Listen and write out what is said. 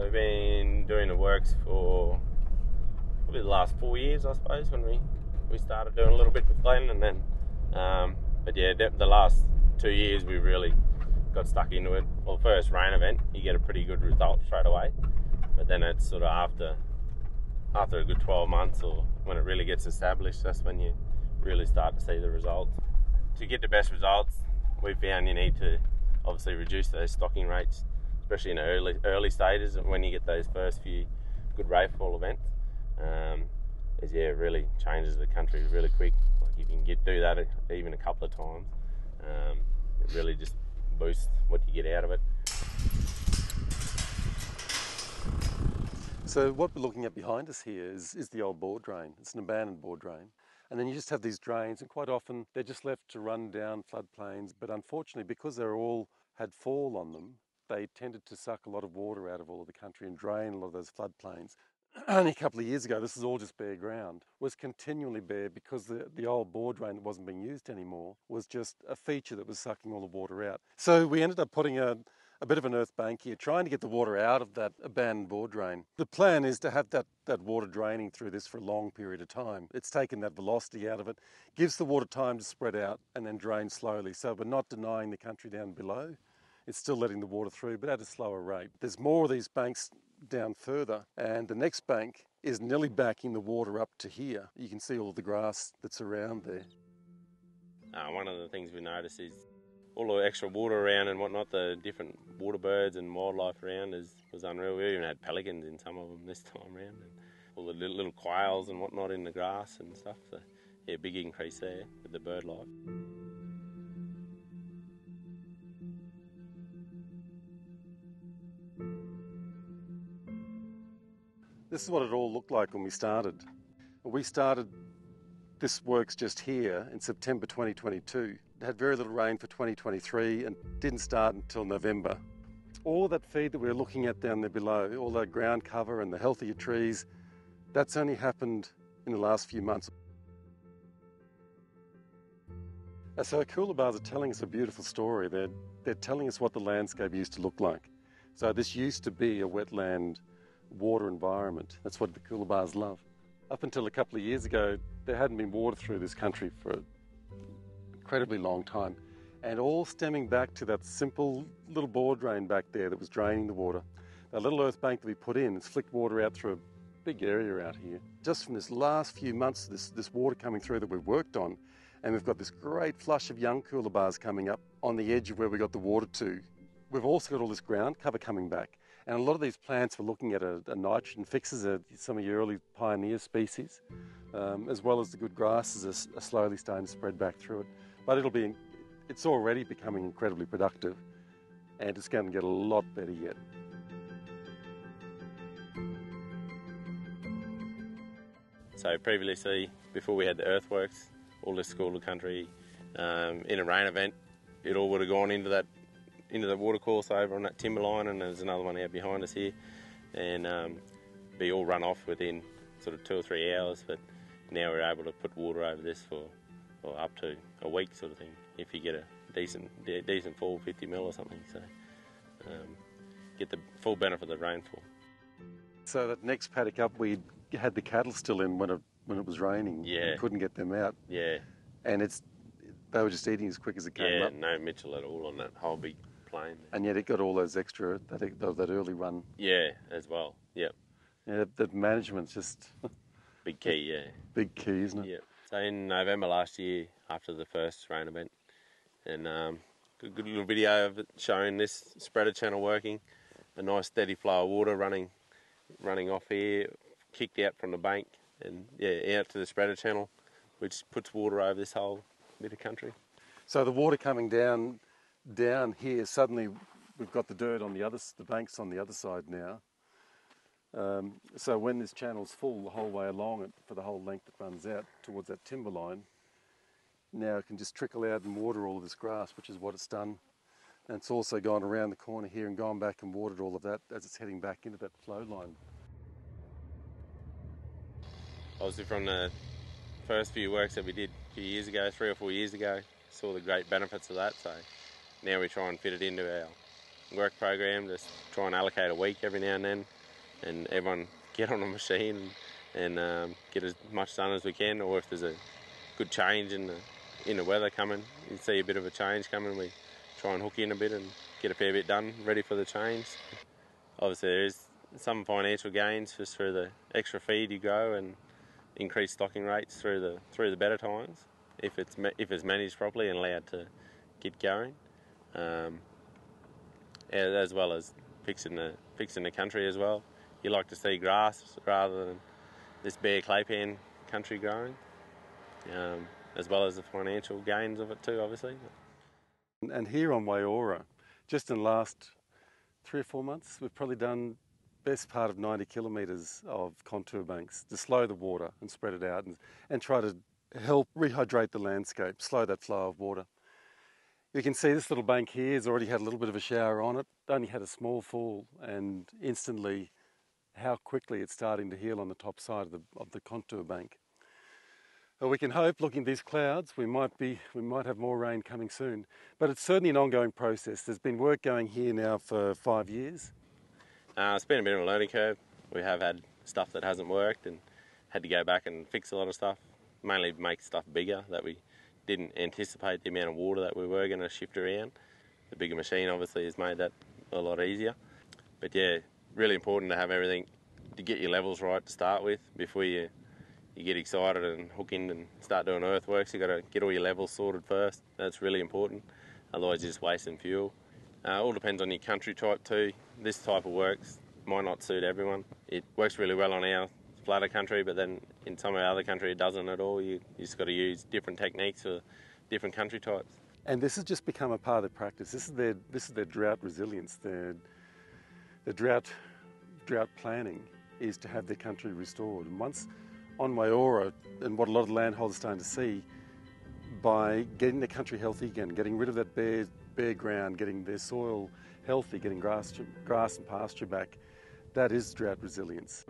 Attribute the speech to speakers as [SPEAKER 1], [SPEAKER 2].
[SPEAKER 1] We've been doing the works for probably the last four years, I suppose, when we, we started doing a little bit with Glenn, and then, um, but yeah, the, the last two years we really got stuck into it. Well, first rain event, you get a pretty good result straight away, but then it's sort of after after a good 12 months or when it really gets established, that's when you really start to see the results. To get the best results, we found you need to obviously reduce those stocking rates, especially in the early early stages when you get those first few good rainfall events. Um, is yeah, it really changes the country really quick. Like if you can get do that even a couple of times, um, it really just boosts what you get out of it.
[SPEAKER 2] So what we're looking at behind us here is, is the old bore drain. It's an abandoned bore drain. And then you just have these drains, and quite often they're just left to run down floodplains. But unfortunately, because they're all had fall on them, they tended to suck a lot of water out of all of the country and drain a lot of those floodplains. Only a couple of years ago, this is all just bare ground, was continually bare because the, the old bore drain that wasn't being used anymore was just a feature that was sucking all the water out. So we ended up putting a, a bit of an earth bank here, trying to get the water out of that abandoned bore drain. The plan is to have that, that water draining through this for a long period of time. It's taken that velocity out of it, gives the water time to spread out and then drain slowly. So we're not denying the country down below. It's still letting the water through, but at a slower rate. There's more of these banks down further, and the next bank is nearly backing the water up to here. You can see all the grass that's around there.
[SPEAKER 1] Uh, one of the things we notice is all the extra water around and whatnot, the different water birds and wildlife around is was unreal. We even had pelicans in some of them this time around, and all the little, little quails and whatnot in the grass and stuff. So, yeah, big increase there with the bird life.
[SPEAKER 2] This is what it all looked like when we started. We started this works just here in September 2022 It had very little rain for 2023 and didn't start until November. All that feed that we are looking at down there below, all that ground cover and the healthier trees, that's only happened in the last few months. So Coolabahs are telling us a beautiful story. They're, they're telling us what the landscape used to look like. So this used to be a wetland water environment. That's what the Coolabahs love. Up until a couple of years ago, there hadn't been water through this country for a incredibly long time, and all stemming back to that simple little bore drain back there that was draining the water. That little earth bank that we put in has flicked water out through a big area out here. Just from this last few months, this, this water coming through that we've worked on, and we've got this great flush of young coolabahs coming up on the edge of where we got the water to. We've also got all this ground cover coming back. And a lot of these plants we're looking at are, are nitrogen fixes, are some of your early pioneer species, um, as well as the good grasses are, are slowly starting to spread back through it but it'll be, it's already becoming incredibly productive and it's going to get a lot better yet.
[SPEAKER 1] So previously, before we had the earthworks, all this school of country, um, in a rain event, it all would have gone into that into the watercourse over on that timber line, and there's another one out behind us here, and um, be all run off within sort of two or three hours. But now we're able to put water over this for or up to a week sort of thing if you get a decent decent fall 50 mil or something so um, get the full benefit of the rainfall.
[SPEAKER 2] So that next paddock up we had the cattle still in when it when it was raining.
[SPEAKER 1] Yeah.
[SPEAKER 2] couldn't get them out.
[SPEAKER 1] Yeah.
[SPEAKER 2] And it's they were just eating as quick as it came
[SPEAKER 1] yeah,
[SPEAKER 2] up.
[SPEAKER 1] no Mitchell at all on that whole big plain
[SPEAKER 2] and yet it got all those extra that that early run.
[SPEAKER 1] Yeah as well. Yep.
[SPEAKER 2] Yeah the management's just
[SPEAKER 1] big key yeah.
[SPEAKER 2] Big key isn't it?
[SPEAKER 1] Yeah so in November last year, after the first rain event, and um, good, good little video of it showing this spreader channel working, a nice steady flow of water running, running off here, kicked out from the bank, and yeah, out to the spreader channel, which puts water over this whole bit of country.
[SPEAKER 2] So the water coming down, down here, suddenly we've got the dirt on the other, the banks on the other side now, um, so when this channel's full the whole way along it, for the whole length it runs out towards that timber line, now it can just trickle out and water all of this grass, which is what it's done. And it's also gone around the corner here and gone back and watered all of that as it's heading back into that flow line.
[SPEAKER 1] Obviously from the first few works that we did a few years ago, three or four years ago, saw the great benefits of that. So now we try and fit it into our work program, just try and allocate a week every now and then, and everyone get on a machine and, and um, get as much done as we can. Or if there's a good change in the in the weather coming, you see a bit of a change coming, we try and hook in a bit and get a fair bit done, ready for the change. Obviously, there is some financial gains just through the extra feed you grow and increased stocking rates through the through the better times if it's if it's managed properly and allowed to get going, um, as well as fixing the fixing the country as well. You like to see grass rather than this bare claypan country growing, um, as well as the financial gains of it too, obviously.
[SPEAKER 2] And here on Waihora, just in the last three or four months, we've probably done best part of 90 kilometres of contour banks to slow the water and spread it out and, and try to help rehydrate the landscape, slow that flow of water. You can see this little bank here has already had a little bit of a shower on it, only had a small fall, and instantly how quickly it's starting to heal on the top side of the, of the contour bank. Well, we can hope, looking at these clouds, we might, be, we might have more rain coming soon. But it's certainly an ongoing process. There's been work going here now for five years.
[SPEAKER 1] Uh, it's been a bit of a learning curve. We have had stuff that hasn't worked and had to go back and fix a lot of stuff, mainly make stuff bigger that we didn't anticipate the amount of water that we were going to shift around. The bigger machine obviously has made that a lot easier. But yeah, really important to have everything to get your levels right to start with before you you get excited and hook in and start doing earthworks. You've got to get all your levels sorted first. That's really important. Otherwise, you're just wasting fuel. Uh, all depends on your country type too. This type of works might not suit everyone. It works really well on our flatter country, but then in some other country it doesn't at all. You, you just got to use different techniques for different country types.
[SPEAKER 2] And this has just become a part of their practice. This is their this is their drought resilience. Their the drought drought planning is to have their country restored. And once on Waihora, and what a lot of landholders are starting to see, by getting the country healthy again, getting rid of that bare, bare ground, getting their soil healthy, getting grass, grass and pasture back, that is drought resilience.